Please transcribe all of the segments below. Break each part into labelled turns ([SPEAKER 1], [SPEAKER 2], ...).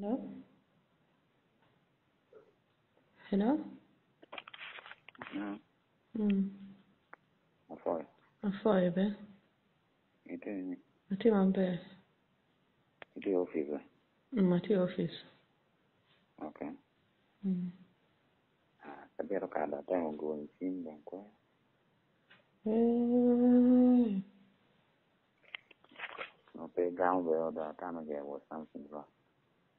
[SPEAKER 1] Hello? Hello? Afaye. Afaye be. Iteni. Ati mambe. Iti office. Mm, ati
[SPEAKER 2] office. Okay. Mm. Ah, tabero kada tengo going simba kwa.
[SPEAKER 1] Eh.
[SPEAKER 2] No pay down well that time again was something wrong.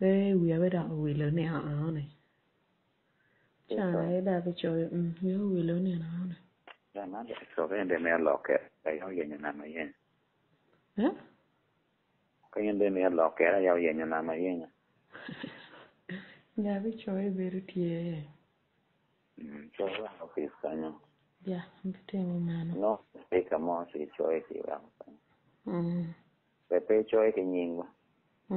[SPEAKER 1] Ê, quý bây giờ quý lớn này họ nó này Chả lẽ bà cái trời, ừ, nhớ quý lớn này nó này
[SPEAKER 2] Chả nó lại sổ cái em mẹ e lọc kẹ, cái hoi dành nằm ấy nha Hả? Cái em mẹ e lọc kẹ là giàu dành nằm ấy nha
[SPEAKER 1] Nhà cái trời bê rút dê
[SPEAKER 2] Ừ, cho là học phí xa nhau
[SPEAKER 1] Dạ, không biết thêm ông mà nó
[SPEAKER 2] Nó, cái cảm ơn sự chơi thì vào Ừ Về bê chơi thì nhìn quá
[SPEAKER 1] Ừ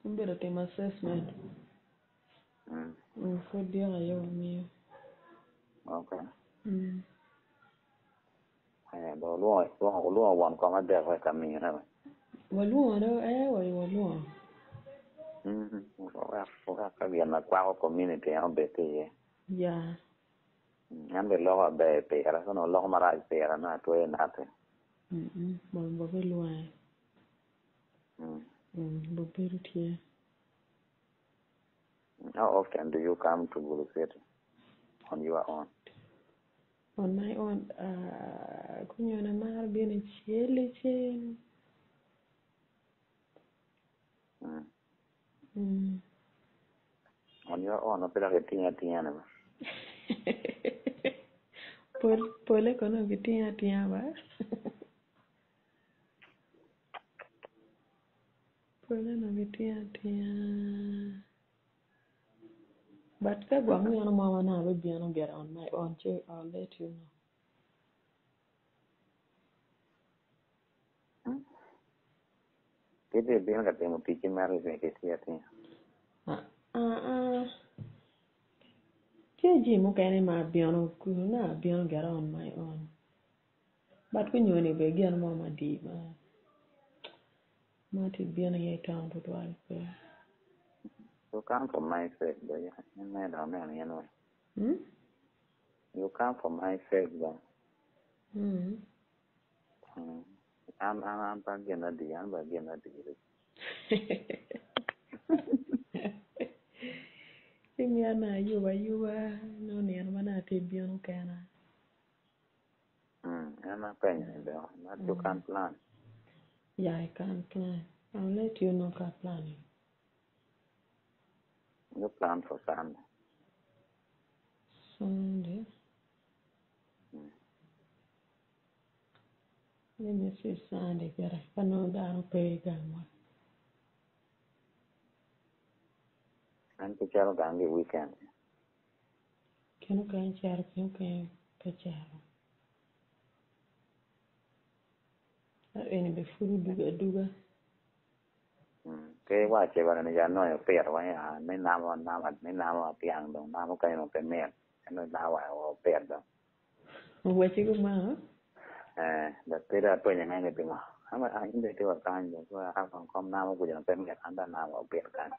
[SPEAKER 1] Kumbe natema assessment mm. ofodiera yewamiyo okay mm.
[SPEAKER 2] won ko ma def rek kam min rewe
[SPEAKER 1] waluwa ɗo ewa waluwa
[SPEAKER 2] oka kabiana kwako community yan be teye ya yan be loko be pera sono loko maraj pera na toye nate
[SPEAKER 1] mm -mm. mambo be luwa mm. Bobirutia.
[SPEAKER 2] How often do you come to Guru Theta on your own?
[SPEAKER 1] On my own, kunyona mar bin chile chen. On
[SPEAKER 2] your own, no pera que tiña tiña nema.
[SPEAKER 1] Pole kono vitiña tiña ba. But ka gwök mïö mö na an obino gïnï ön më ön cë ön l'etiu
[SPEAKER 2] kite ibino ka tïmö tic ah kite athïn
[SPEAKER 1] aa tye jïï bi na abino na abino gërö on my own but k'enyonio bene gin mörö na dï ba Maati bbiani yeetambula aliko.
[SPEAKER 2] You come from my side, but you made a man anyway. Hmm? You come from my side, but. Hmm. Hmm. I'm I'm I'm back in the day. I'm back in the day.
[SPEAKER 1] Simiana yuba yuba no ni hermana te bien kana.
[SPEAKER 2] Hmm, ana penya ndio. Not you hmm. can plan. Hmm.
[SPEAKER 1] Yeah, I can plan. I'll let you know car planning.
[SPEAKER 2] You plan for Sunday.
[SPEAKER 1] Sunday. Mm. Let me see Sunday. I Get a i down, pay gamma.
[SPEAKER 2] And Picharo the weekend.
[SPEAKER 1] Can you can share? Can you can Picharo? ene ɓe fuu duga duga
[SPEAKER 2] ke wa che wa ne ya no yo pe wa ya ne na ma na ma ne na ma pi ang dong na ma ka no pe me no na wa o pe dong wa chi ku ma eh da pe da pe ne ne pe ma ama a inde te wa kan yo ko ha kon kom na ma ku ja pe me an da na wa pe kan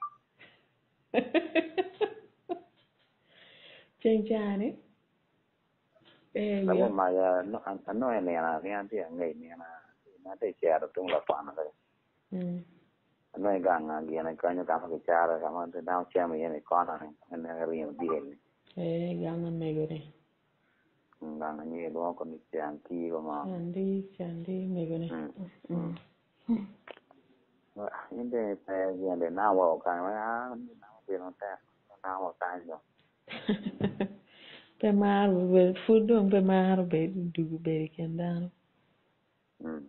[SPEAKER 1] chen cha ne
[SPEAKER 2] eh la ma ya no an no ne ya na ya ti ngai ne na na te chera tung la pan ga mm anai ga nga gi na ka nyu ka ma chera ka ma te dau che mi ye ni ko na ni na ri yo di ni
[SPEAKER 1] e ga na me gore
[SPEAKER 2] ga na ni lo ko ni che an ti go ma
[SPEAKER 1] andi che andi me gore
[SPEAKER 2] ma inde pe gi ande na wa ka ma na na pe no ta na wa ta jo
[SPEAKER 1] pe maru be fudum pe maru be du be kendaru mm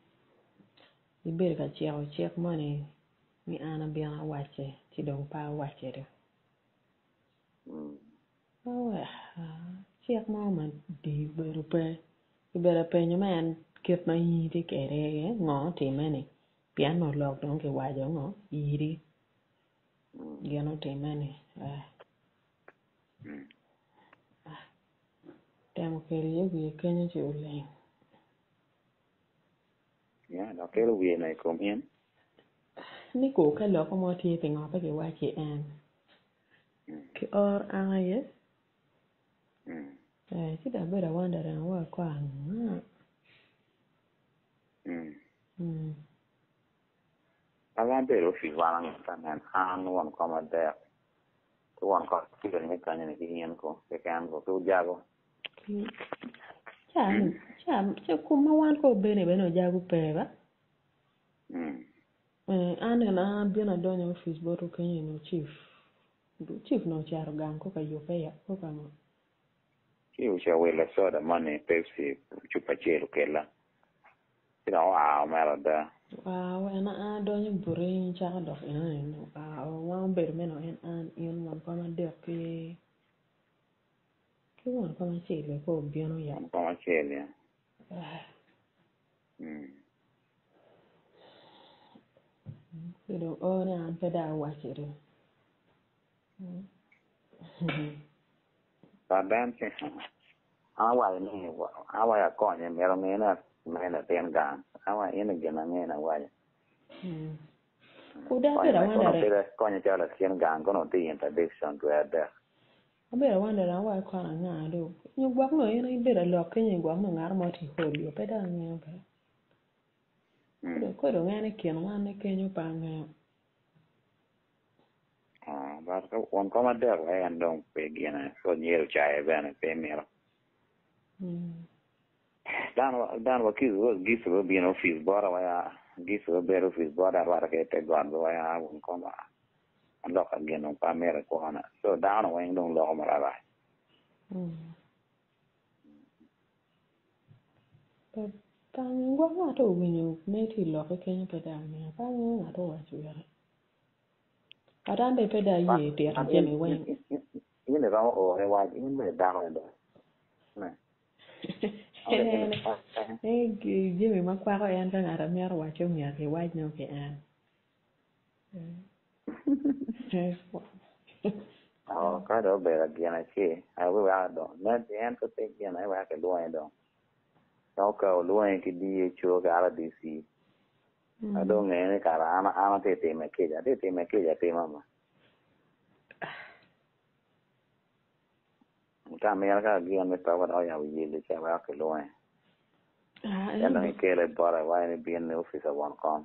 [SPEAKER 1] ibedo ka cieko cik moni mi an abino awace ci dong pa awace do cik mo madi bedo pe ibedo penyo ma en kit ma yiri kede e ngo time ni pian ma olok dong ki wajo ngo yiri gin otime ni eh. hmm. ah. temo kelo yegi kenyo ci uling
[SPEAKER 2] ya lo ke lo wie nai kom hien
[SPEAKER 1] ni ku ka lo ko mo ti ti ngo pa ke wa ki an ki or a ye mm eh ti da bera wa ndara wa kwa mm mm
[SPEAKER 2] ala be ro fi wa lang ta nan an wan ko ma de tu wan ko ti ni ka ni ni hien ko ke kan ko tu ja ko
[SPEAKER 1] cham mm. cham so kuma wan ko bene beno jago pera mm. eh, an e na bien adonyo e ofis boto kenya no e chief chief no charo gang koka yo pera koka no
[SPEAKER 2] si ucha wela soda mane pepsi chupa chelo kela sina oa omela da
[SPEAKER 1] Wow, en an donyo buri chako dok en an wan ber meno en an yon wan kwama dok Buona Palacele, Bobbio, non è?
[SPEAKER 2] Palacele.
[SPEAKER 1] Eh. Mm. ora anche da Wachero.
[SPEAKER 2] Badan ce awal ni awal ya ko ni mero ten ga
[SPEAKER 1] kuda pera wala
[SPEAKER 2] re ko ni jala ten ga ko no ta ada
[SPEAKER 1] obero wande na wa kwa na ngalo nyo gwak no yena ibera hmm. lo kenye gwak no ngar mo ti holi opeda nge ba kodo kodo ngane kien wane kenyo pa nge
[SPEAKER 2] ah, bar ko on ko ma der wa en dong pe gena e, so nyel cha e ben pe mer dan hmm. dan wa kizu gisu bi no fis bora wa gisu bero fis bora war ke te gwan wa un ko ma an lo gen pa me ko na so da weng don lo mar ra
[SPEAKER 1] mm. pa nga to win meti lo ke pe da mi pa nga to wa ra kande pe da ye te je mi we
[SPEAKER 2] yen ra o re wa yen me da na do
[SPEAKER 1] e gi je mi ma kwa ko en ka ngara mi ar wacho e mi ke wa no ke an mm.
[SPEAKER 2] Ờ, có kia là chi ai awo k'a dɔ bɛra gɛnɛ ce awo b'a dɔn mɛ diɲɛ tɛ se gɛnɛ e b'a kɛ luwan ye dɔn dɔw ka o là đi ki di ye nghe này ala de si a dɔw ŋɛɲɛ mẹ k'a la ana ana tɛ tɛmɛ keja tɛ tɛmɛ keja tɛmɛ ma nka mɛ yɛrɛ ka gɛnɛ mɛ tɔgɔ dɔw y'a yele cɛ b'a kɛ luwan ye yɛlɛ ni kɛlɛ bɔra wa ni biɲɛ ni office fisa wɔn kɔn.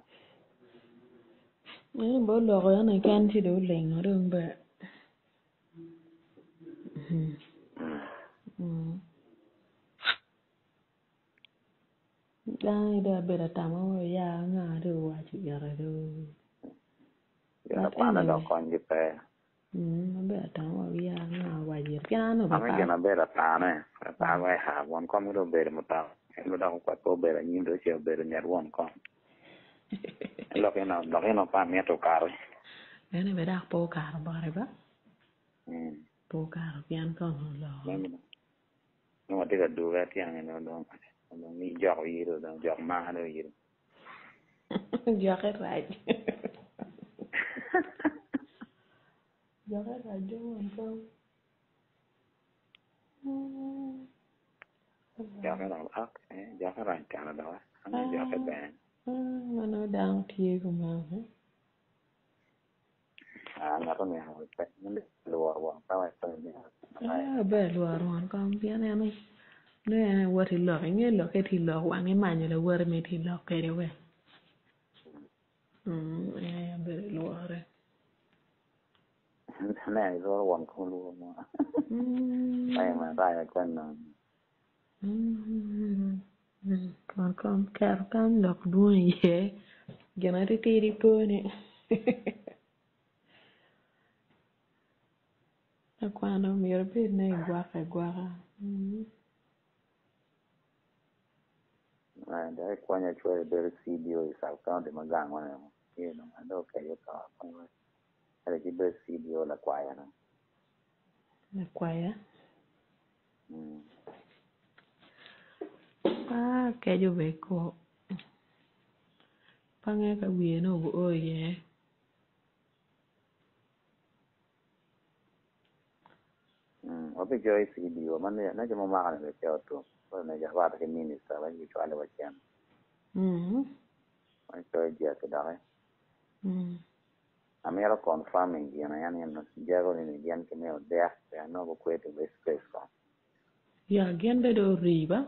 [SPEAKER 1] Nếu bữa lột này các anh thì đủ liền ở đường bệ. Ừ. Đây, đây bề dạ, dạ, là tạm ơi, ya ngà đưa qua chịu giờ rồi đưa.
[SPEAKER 2] Đó, bà là đó con dịp bè.
[SPEAKER 1] Ừ, nó bề là tạm ơi, ya dạ, ngà qua dịp. Cái nó nó bà tạm. Nó bề
[SPEAKER 2] là tạm này, tạm với ừ. hạ, con con mới đồ bề là một tạm. Em nó đâu có bề là nhìn đứa chiều bề là nhạt con. lokino lokino pam mito kare
[SPEAKER 1] ene be dak po kar bare ba mm po kar pian ko no lo
[SPEAKER 2] no mate ga duga tian ene no no no mi jo yiro no jo ma no yiro
[SPEAKER 1] jo ke raj jo ke raj jo mon ko jo ke
[SPEAKER 2] raj ak jo ke raj kana da ana jo ke ben
[SPEAKER 1] Ừ, nó nói đang thia cùng hào hả
[SPEAKER 2] à nó có nhà hào bệnh nó bị lùa quảng tao lại tới nhà
[SPEAKER 1] à bể lùa rồi con biết em ấy nó là quơ thì lọt anh ấy lọt cái thì lọt quảng cái mà như là quơ thì thì lọt cái đâu vậy ừ em bể lùa rồi
[SPEAKER 2] này rồi quảng không lùa mà đây ừ. mà đây là
[SPEAKER 1] කරකන්ඩ ලක්බූයේ ගැනට තීරිපනේ ලකවාන මියරපින ගක් ගවාහ
[SPEAKER 2] ඇ බෙර සීදියෝ සල්කාන්ටම ගංවනම කියනම් හඳ කැය හරකි බෙ සීදියෝ ලකවායන
[SPEAKER 1] ලකවාය ka ah, kejo be ko pange ka wiye no go oye
[SPEAKER 2] o be jo isi di o man ya na jo ma ka ne te o to o ne ja ba ta ke minista ba ni cho ale ba chen mhm ai to dia ke da re mhm a me ro con farming ya na ya ni no si ja go ni ya ni ke me o de a no go kwete ba space ko
[SPEAKER 1] ya gen be do riba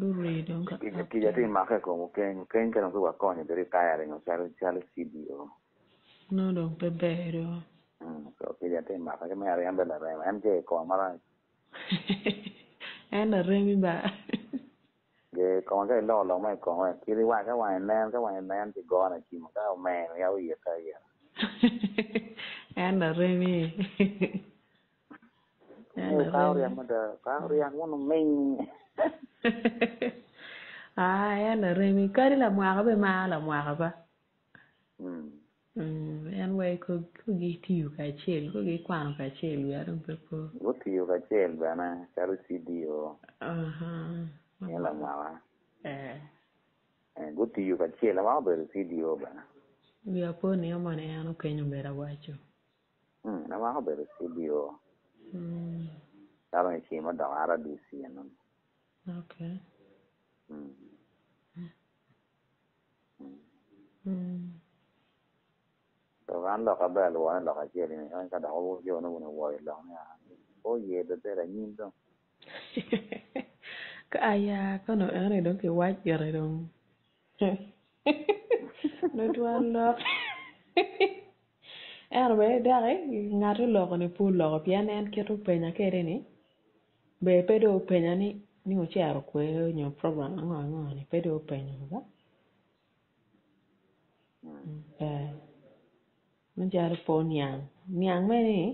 [SPEAKER 1] Lure, donka.
[SPEAKER 2] Ki jate yon maka kon, ouken, ouken ke nonke wakon, yon deri kaya re, yon chale, chale sibi yo.
[SPEAKER 1] No, don, pebe yo.
[SPEAKER 2] Mm, ki jate yon maka, ke me yare yon bela rem, yon jay kon, mara.
[SPEAKER 1] Yon da rem yon ba.
[SPEAKER 2] Ye, kon, ke lo, lo, me kon, we, ki li waka wan nan, ke wan nan, ti gwa na ki, mo, ka o men, ya wye, ka yon.
[SPEAKER 1] Yon da rem yon. Hehehe.
[SPEAKER 2] Ô, cá o riêng mà đờ, cá o riêng mà nó mênh.
[SPEAKER 1] À, em là rêm, cá đi là mua bê mà là mua gà bà. Em quay có có ghi tiêu cái chèn, có ghi quan cái chèn, vậy đúng không cô?
[SPEAKER 2] Có tiêu cái chèn, bà nè, cá rú xì đi ô. Em là mua bà. Có tiêu cái chèn, mà bê rú xì đi ô bà.
[SPEAKER 1] Vì à, bà nè, mà nè, nó kênh bê ra quá chú.
[SPEAKER 2] Ừ, nó mua bê rú xì đi ô. Ừ. Hmm. khi mà Daarom is iemand dan Arabisch Oké. Okay. Mm. Mm. Tuhan lo ka ba lo lo ka jeli vô kan kada ho yo no no wa lo ya. O ye de de ra nyin do.
[SPEAKER 1] Ka aya ka no ere don ke wa jere don. No tuan lo. ëno bë dëkë ngat lökö ni pul lökö pïën ën kito penya kede ni be pe do openya ni ni ocero kwe onyo program ang'o ang'o ni pe do openyoga nu hmm. eh, caro po niang niang mene ni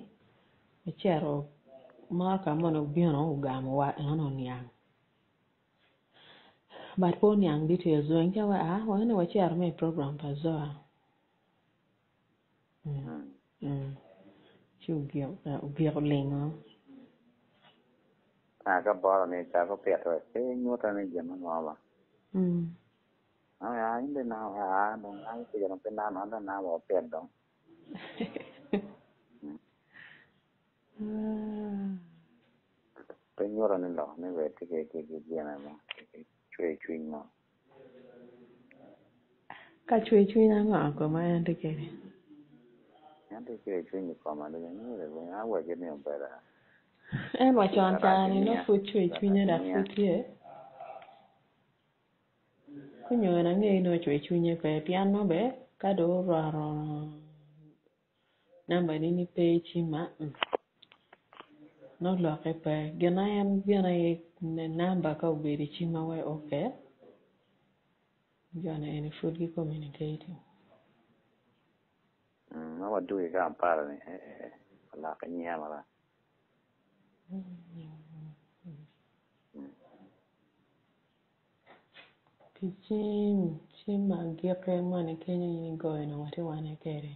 [SPEAKER 1] ocero maka mono bino ugamo wa ëno niang but po niang details weng cawe a wene ah, wacero me program pa zoa Ừ. Ừ. à, à. chủ việc việc lên đó
[SPEAKER 2] à các bạn này các có biết rồi thế nhớ ta này giờ mình vào ừ à à những bên nào à đồng anh bây giờ nó bên nào nó nào vào tiền đồng tôi nhớ rồi nên đó nên về cái cái cái cái gì này mà chui chui mà
[SPEAKER 1] cái chui chui nào mà có mà được cái
[SPEAKER 2] gente quiere que me coma, le digo, mire, ven agua que me opera.
[SPEAKER 1] En la chanta, ni no fucho y chuña la fucho, Kunyo na ngi no chwe chunye pe piano be kado raro namba ni ni pe chima mm. no lo ke pe gena yam gena ye ne namba ka ubiri chima we oke gena ni food ki communicating
[SPEAKER 2] mawadduki kam paarani walla ko ñeemata
[SPEAKER 1] Kichim, chima gepre mwane kenyo yini goyo na wati wane kere.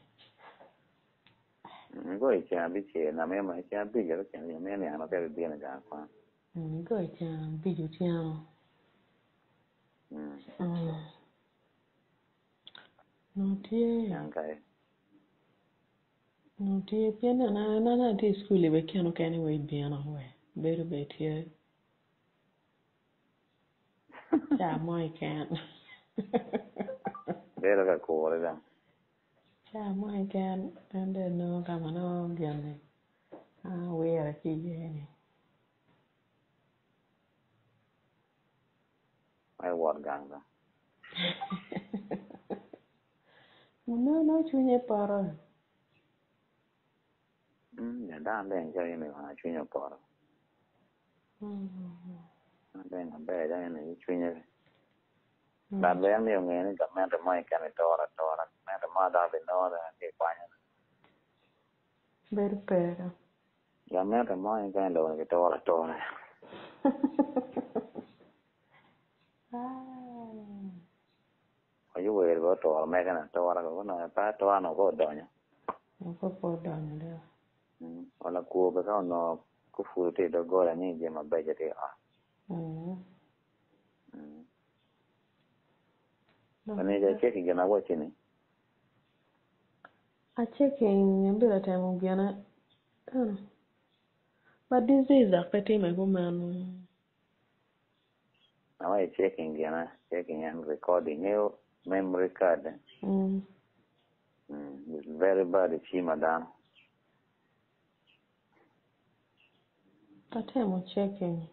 [SPEAKER 2] Ngoy chambi che na mema chambi gero chambi mene ano kere dina jan kwa.
[SPEAKER 1] Ngoy chambi ju chiamo. Mm. Mm. mm. Ah. Notie. Yankai. Non ti è piena, non no, ti scusi perché non c'è niente di bene, vero Betty? Già, ma è che...
[SPEAKER 2] Vero che cuore, da.
[SPEAKER 1] Già, ma è che... And then, no, come on, no, gianni. Ah, vero che gianni.
[SPEAKER 2] Ma è vuoto, ganga.
[SPEAKER 1] Ma no, no, ci vuole parola.
[SPEAKER 2] 嗯，两大辈教育没完，去年报了。
[SPEAKER 1] 嗯嗯嗯。
[SPEAKER 2] 两辈两辈，等于去年。
[SPEAKER 1] 那两年我们
[SPEAKER 2] 怎么怎么也干的多了多了，怎么大的多了，也管了。没得别的。怎么怎么也干多了多了多了。哈哈哈哈哈哈。哎。我以为我多了，没干多了，我那把多了，我多了。
[SPEAKER 1] 我不多了，对吧？
[SPEAKER 2] kuo ka te te do ni je ma mm-hmm. mm. a olakuwobaka ono kufuuta eddogoola nyingi emabba gye teeka ono ekyo acekinge nabwo kini
[SPEAKER 1] acekinge embeera tamubyana ba za go ma disease akutetiimeko manu
[SPEAKER 2] nawe checking yana checking and recording hiyo memory card mm. Mm. is very bad chimadano
[SPEAKER 1] I'm checking.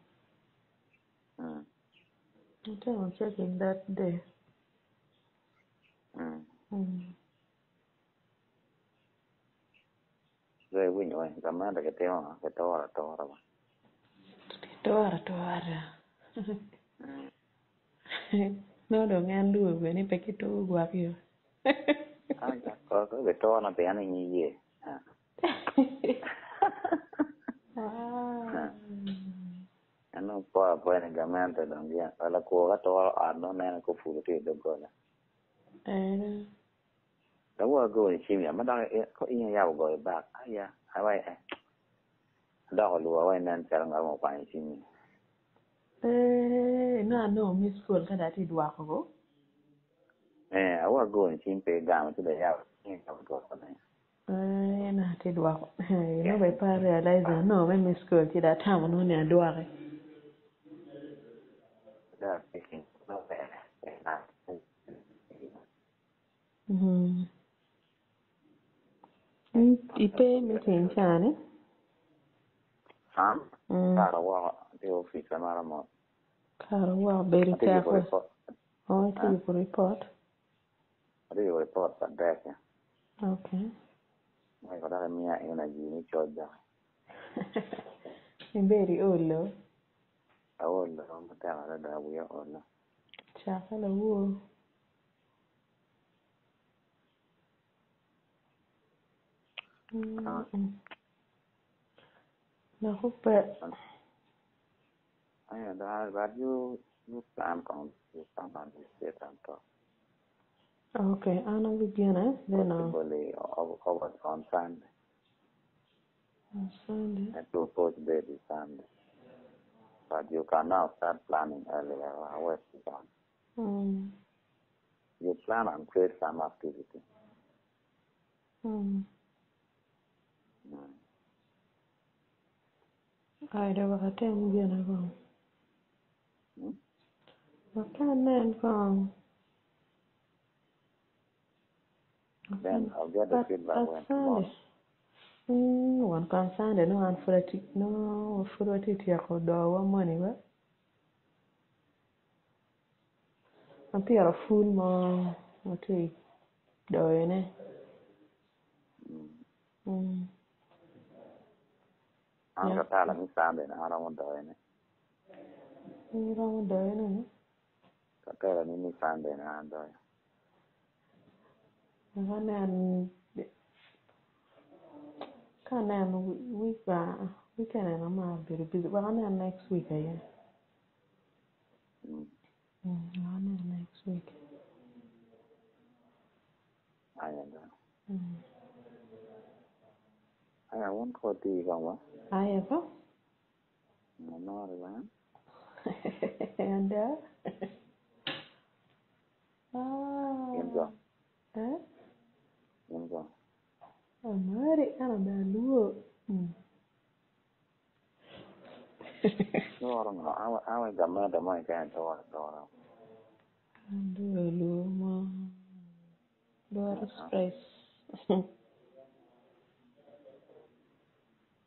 [SPEAKER 1] Mm. I am checking that day. Mm. Mm.
[SPEAKER 2] Rồi vui nhồi, ơn được cái tiêu hả? Cái to là to rồi.
[SPEAKER 1] To là to rồi. Nó đồ ngan đuổi về nên phải cái to quạt rồi.
[SPEAKER 2] the cái to
[SPEAKER 1] อันน
[SPEAKER 2] ั้นก็ไปในกำแม่นแต่ดังเดียแล้วกูก็ตัวอ่านนอแม่ก็ฟูตดก่อนอ่ะเออแล้วกูกชิมอ่ะมางเอ๊ะอียาบ่บาอ่ะย่าอาไว้ดอกลัวไว้นั่นแงเอาไปชิมเอ
[SPEAKER 1] นั่นมิสฟูลขนาดที่ดวของกู
[SPEAKER 2] อากูชิมเปกามทีได้ยาวนี่ก็ก็
[SPEAKER 1] ena ti dwako you know by pa realize that no when me school ti da time no ne adware
[SPEAKER 2] no thinking no bad
[SPEAKER 1] mhm ipe me tenchane
[SPEAKER 2] sam mm. para wa de office mara mo
[SPEAKER 1] cara wa very careful oh i think you report
[SPEAKER 2] I you report that back okay Naikotaka mia energy choja.
[SPEAKER 1] Imberi olo.
[SPEAKER 2] Olo, mutema dada wuyo olo.
[SPEAKER 1] Chakala wuo. Nakupa.
[SPEAKER 2] Ayo, dah, baju you plan kong, you plan on this date and talk.
[SPEAKER 1] Okay, Ana Viviana, then uh,
[SPEAKER 2] Similarly, our, our concerned
[SPEAKER 1] concerned
[SPEAKER 2] and to post babies and but you can now start planning earlier where to plan. Mm. You plan and create some activity. Mm. Mm.
[SPEAKER 1] Aida wakati mgeni What can I do?
[SPEAKER 2] then I'll get but a feedback when
[SPEAKER 1] tomorrow. Mm, one concerned, no one for it. No, for what it is, you do our money, well. I'm pure a fool, ma. What he do, eh? Mm.
[SPEAKER 2] I'm not telling me something. I don't want to do any.
[SPEAKER 1] You don't want to do any?
[SPEAKER 2] I'm telling me something. I don't want to do any.
[SPEAKER 1] Kananu Kananu We by weekend and I'm not bit busy. Well I'm out next week, I am. Mm, I'm out next week.
[SPEAKER 2] I am Mm. I am next week i am mm i will not call the Gama. I ever I'm not around.
[SPEAKER 1] and uh, ah, up. Então. Amare Anadalu.
[SPEAKER 2] Orang awal awal dama dama kayak jawab orang.
[SPEAKER 1] Dulu mah baru stress.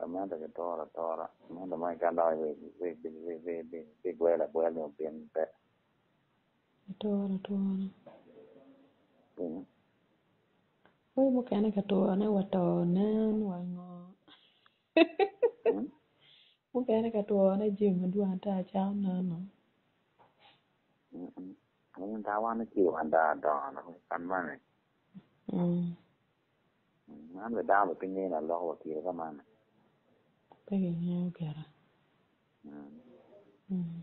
[SPEAKER 2] Amanda che tora tora, Amanda mai che andava vedi, vedi, vedi, vedi, vedi, quella, quella, non piente.
[SPEAKER 1] Tora tora. Sì. Oi, mukanya ka tuwo ne watonen wang'o. Mukanya hmm? ka tuwo ne ji maduwa ta cha nono.
[SPEAKER 2] Mm. Ka wan ki wanda hmm. hmm, da na kan mane. Mm. Nan da da ba kin yin Allah wa ki ga mane. Ta ga ne gara. Mm. Mm.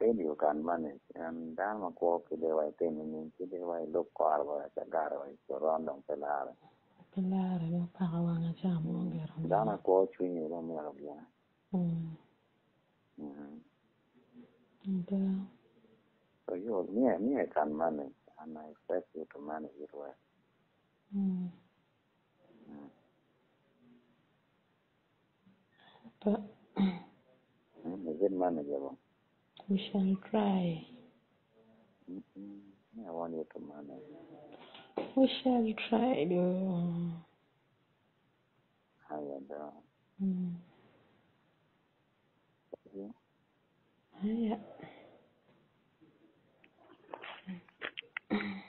[SPEAKER 2] තේලිය කන්මනේ දාම කෝකේ දේවල් තේන්නේ කිදේවල් ලොක්කාරවා සගාරවා ඉස්සරහන් පලාර pelaar ba pagawan nga siya mo ang gero. Dana ko chwing yung mga mga mga. Hmm. Hmm. Ito. So yun, niya, niya kan man eh. And I expect you to man eh, it was.
[SPEAKER 1] Hmm. Hmm. Pa.
[SPEAKER 2] Hmm, is it man eh, yun?
[SPEAKER 1] We shall try.
[SPEAKER 2] Mm-hmm. I want you to manage.
[SPEAKER 1] We shall try, though. How you doing?
[SPEAKER 2] Mm. Yeah. Mm.